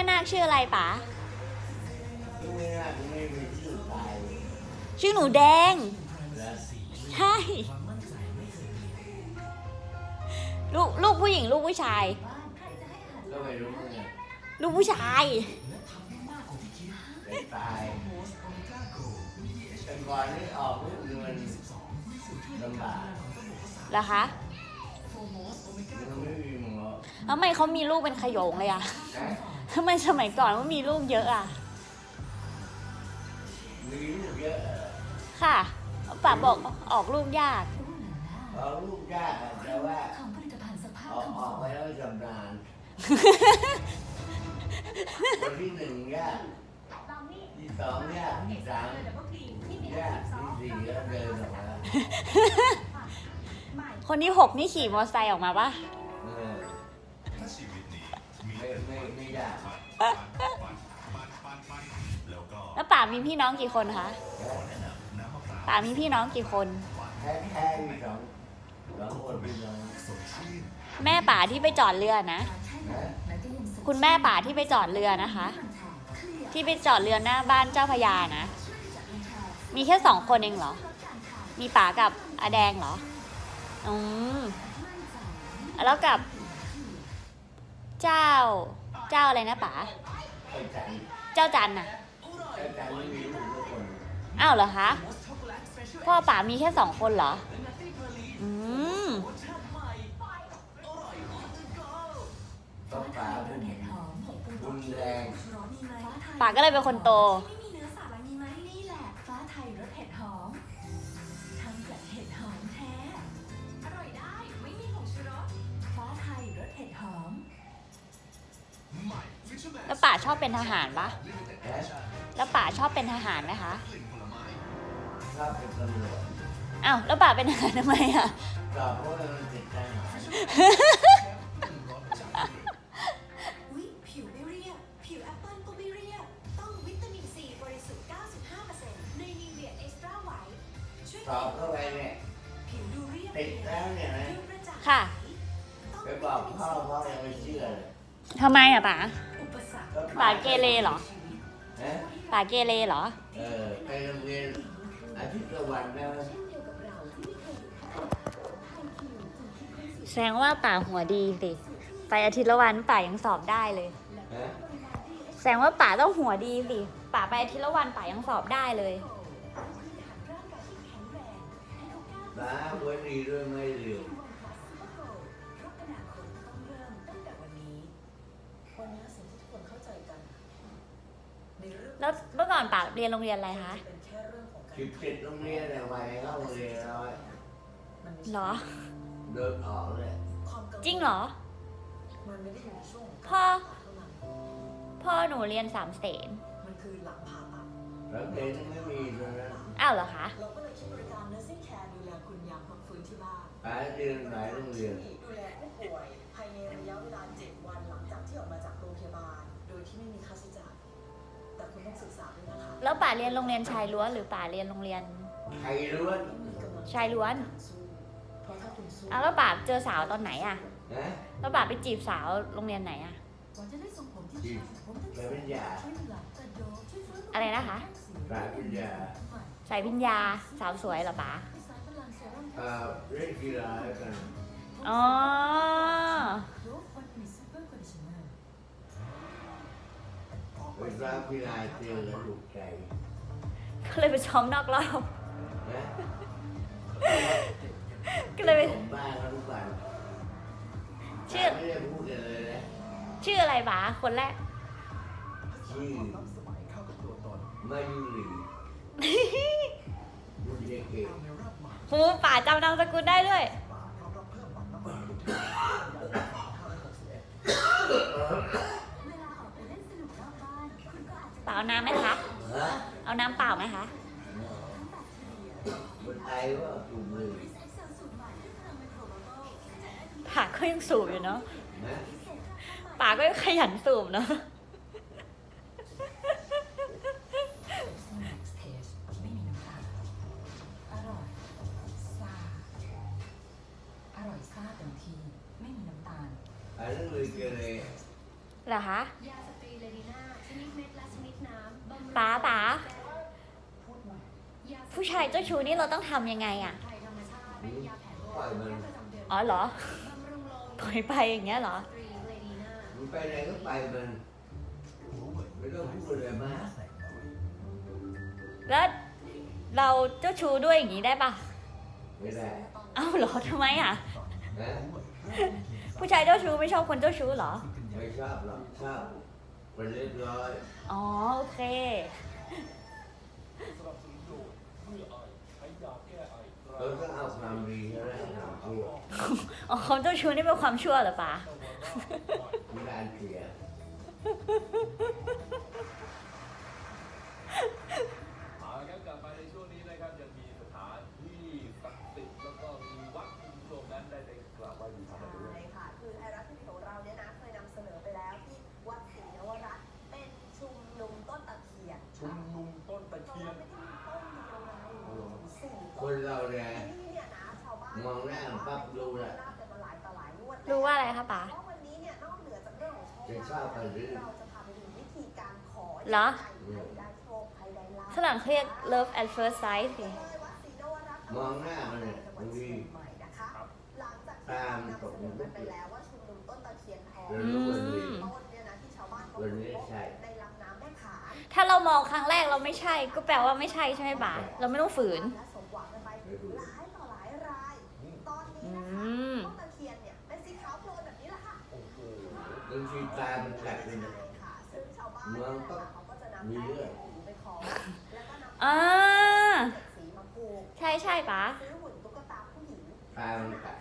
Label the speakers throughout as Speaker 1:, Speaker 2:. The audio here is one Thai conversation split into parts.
Speaker 1: ม่นาคชื่ออะไรป๋า
Speaker 2: ไม่น่าจะไม่มีชื่อตาย
Speaker 1: ชื่อหนูแดง
Speaker 2: แล้ว
Speaker 1: ใช่ ลูกลูกผู้หญิงลูกผู้ชาย
Speaker 2: ก็ไม่รู้ไง
Speaker 1: ลูกผู้ชาย
Speaker 2: แต่ตายแต่ก่อนนี่ออกลูกนี่มันลำบาก
Speaker 1: เหรอคะ
Speaker 2: มันไม่มีหมอ
Speaker 1: ทำไมเขามีลูกเป็นขโยงเลยอะ
Speaker 2: นะ
Speaker 1: ทำไมสมัยก่อนว่ามีลูกเยอะอะ
Speaker 2: มีลูกเยอะ
Speaker 1: ค่ะป๋าบอกออกลูกยาก
Speaker 2: ออกลูกยากอะแต่ว่า
Speaker 3: ของผลิตภัณฑ์สภาพ
Speaker 2: ออก
Speaker 3: คำ
Speaker 2: ออกไปแล้วจำนานวันที่หนึ่งยากที่สองยากที่สามยากที่สี่ก็เดินออกมา
Speaker 1: คนที่หกนี่ขี่มอเตอร์ไซค์ออกมาปะ
Speaker 2: เออไม่ไม่ไม่ยาก
Speaker 1: แล้วป๋ามีพี่น้องกี่คนคะป๋ามีพี่น้องกี่คน
Speaker 2: แค่แค่มีสองสองคนพี่น้อง
Speaker 1: แม่าที่ไปจอดเรือนะ คุณแม่ป๋าที่ไปจอดเรือนะคะ ที่ไปจอดเรือหน้าบ้านเจ้าพระยานะ มีแค่สองคนเองเหรอ มีป๋ากับอาแดงเหรอ อืมแล้วกับ เจ้า เจ้าอะไรนะป๋า
Speaker 2: ไอ้จัน
Speaker 1: เจ้าจันน่ะ
Speaker 2: ไอ้จันไม่มีลูกทุกคน
Speaker 1: อ้าวเหรอคะ พ่อป๋ามีแค่สองคนเหรอ อืม
Speaker 2: ต้องป่าบุญบุญแรง
Speaker 1: ป๋าก็เลยเป็นคนโต
Speaker 3: แล้
Speaker 1: วป๋าชอบเป็นทหารปะ
Speaker 2: นะ
Speaker 1: แล้วป๋าชอบเป็นทหารไหมคะ
Speaker 2: ชอบเป็นตำรวจ
Speaker 1: อ้าวแล้วป๋าเป็นทหารทำไมอะ
Speaker 2: สอบเพราะว่ามันติดทหาร
Speaker 3: อุ๊ยผิวไม่เรียบผิวแอปเปิลก็ไม่เรียบต้องวิตามินซีบริสุทธิ์95%ในนีเวียเอ็กซ์ตร้าไวท์ช่วย
Speaker 2: สอบเข้าไปเนี่ย
Speaker 3: ผิวดูเรียบ
Speaker 2: ติดแล้วเนี่ยนะ
Speaker 3: ดูกระจ่าง
Speaker 1: ค่ะ
Speaker 2: ไปบอกพ่อพ่อยังไม่เชื่อเลย
Speaker 1: ทำไมอะป๋า
Speaker 3: อุ ปสรรค
Speaker 2: ก็
Speaker 1: ป๋าเกเรเหรอ
Speaker 2: นะ
Speaker 1: ป๋าเกเรเหรอ
Speaker 2: เออไปโรงเรียนอาทิตย์ละวันนะ
Speaker 1: แสดงว่าป๋าหัวดีสิ ไปอาทิตย์ละวันป๋ายังสอบได้เลย
Speaker 2: ฮะ
Speaker 1: แสดงว่าป๋าต้องหัวดีสิป๋าไปอาทิตย์ละวันป๋ายังสอบได้เลย
Speaker 2: บ้าหัวดีด้วยไม่เร็ว
Speaker 1: แล้วเมื่อก่อนป๋าเรียนโรงเรียนอะไรคะ
Speaker 2: สิบเจ็ดโรงเรียนเนี่ยไปเข้าโรงเรียนแล้ว
Speaker 1: เหรอ
Speaker 2: เดินออกเลย
Speaker 1: จริงเหรอ พ่อ พ่อหนูเรียนสามเสน
Speaker 4: มันคือหลังผ่าตัด
Speaker 2: แล้วเด็กไม่มีตรงนั้น
Speaker 1: อ้าวเหรอคะ
Speaker 4: เราก็เลยคิดบริการ nursing care ดูแลคุณยามพักฟื้นที่บ้าน
Speaker 2: ไปเรียนหลายโรงเรียน
Speaker 4: ที่ดูแลผู้ป่วยภายในระยะเวลา7วันหลังจากที่ออกมาจาก แล้
Speaker 1: วป๋าเรียนโรงเรียนชายล้วนหรือป๋าเรียนโรงเรียน
Speaker 2: ใครรู้ว่า
Speaker 4: มีกำลัง
Speaker 1: ชายล้วน
Speaker 4: สู้เพราะถ้าคุณสู้
Speaker 1: อ้าวแล้วป๋าเจอสาวตอนไหนอะ
Speaker 2: นะ
Speaker 1: แล้วป๋าไปจีบสาวโรงเรียนไหนอะ
Speaker 4: ก่อนจะได้ส่งผมที่
Speaker 2: จีบ
Speaker 4: ผม
Speaker 2: ไปเป็นยา
Speaker 4: ช่วยหลับจะโดบช่วยฟื้น
Speaker 1: อะไรนะคะ
Speaker 2: สายเป็นยา
Speaker 1: สายพิญญาสาวสวยเหรอป๋า
Speaker 4: สายพลังเซรั่ม
Speaker 2: เอ่อเล่นกีฬาแล้วกัน
Speaker 1: อ๋อ
Speaker 4: โดบวันมีซูเปอร์คอนดิชเนอร์
Speaker 2: ไปสร้างกีฬาเจอแล้วถูกใจ
Speaker 1: ก็เลยไปซ้อมนอกรอบ
Speaker 2: นะ
Speaker 1: ก็เลยไป
Speaker 2: ผมบ้าเขาทุกวัน
Speaker 1: ชื่อ
Speaker 2: ไม่ได้พูดอะไรเลยนะ
Speaker 1: ชื่ออะไรป๋าคนแรก
Speaker 2: ชื่อมายุรีบุญเยเกต
Speaker 1: หูป๋าจำนามสกุลได้ด้วย
Speaker 3: เอาน้ำ
Speaker 1: ไหมคะ เอาน้ำเปล่าไหมคะปากก็ยังสูบอยู่เนาะปากก็ยังขยันสูบเนาะ
Speaker 4: เห
Speaker 1: รอคะ ป๋าป๋าผู้ชายเจ้าชู้นี่เราต้องทำยังไงอะอ๋อเหรอปล่อยไปอย่างเงี้ยเหรอ
Speaker 2: มันไปไหนก็ไปมันไม่ต้องพูดอะไมา
Speaker 1: แล้วเราเจ้าชู้ด้วยอย่างนี้ได้ปะ
Speaker 2: ไม่ได้
Speaker 1: เอ้าเหรอทำไมอะผู้ชายเจ้าชู้ไม่ชอบคนเจ้าชู้เหรอ
Speaker 2: ไม่ชอบหรอกชอบ ไปเรียบร้อย
Speaker 1: อ๋อ โอเค
Speaker 2: อ๋เออก็เอาความดีก็ได้ความชั่ว
Speaker 1: อ๋อเขาเจ้าชู้นี่เป็นความชั่วเหรอปะ
Speaker 2: ไม่ได้เก
Speaker 5: ลียด ชุมนุ
Speaker 4: มต้นตะเคียน
Speaker 5: ค
Speaker 4: นเรา
Speaker 2: เนี่ยมองหน้าปั๊บรู้แหละ
Speaker 1: รู้ว่าอะไรคะป๋า
Speaker 4: จะ
Speaker 2: ทรา
Speaker 4: บไปหรือ
Speaker 1: เหรอ
Speaker 4: หลั
Speaker 1: งเรียก love at first sight สิ
Speaker 2: มองหน้ามันเนี่ยบางทีตามตก
Speaker 4: มันปแล้วว่ยน
Speaker 2: เรารู้วันนี้
Speaker 4: วัน
Speaker 2: นี้ใช่
Speaker 1: ถ้าเรามองครั้งแรกเราไม่ใช่ ก็แปลว่าไม่ใช่ใช่ไหมป๋าเราไม่ต้องฝืน
Speaker 4: บา
Speaker 2: งทีตามันกัดเลยนะเมืองก็มีเอ
Speaker 4: งอ่า
Speaker 1: ใช่ใช่ป๋า
Speaker 4: ตา
Speaker 2: มันกัด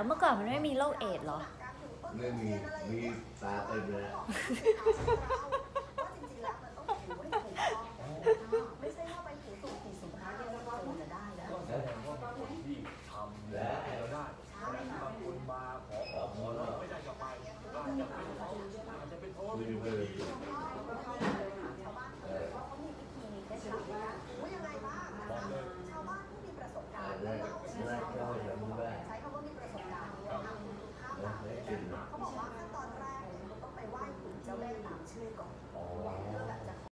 Speaker 4: แล้วเมื่อก่อนมันไม่มี
Speaker 1: โรคเอดส์เหรอ
Speaker 2: ไม่มี มีตาเต็
Speaker 4: มเลย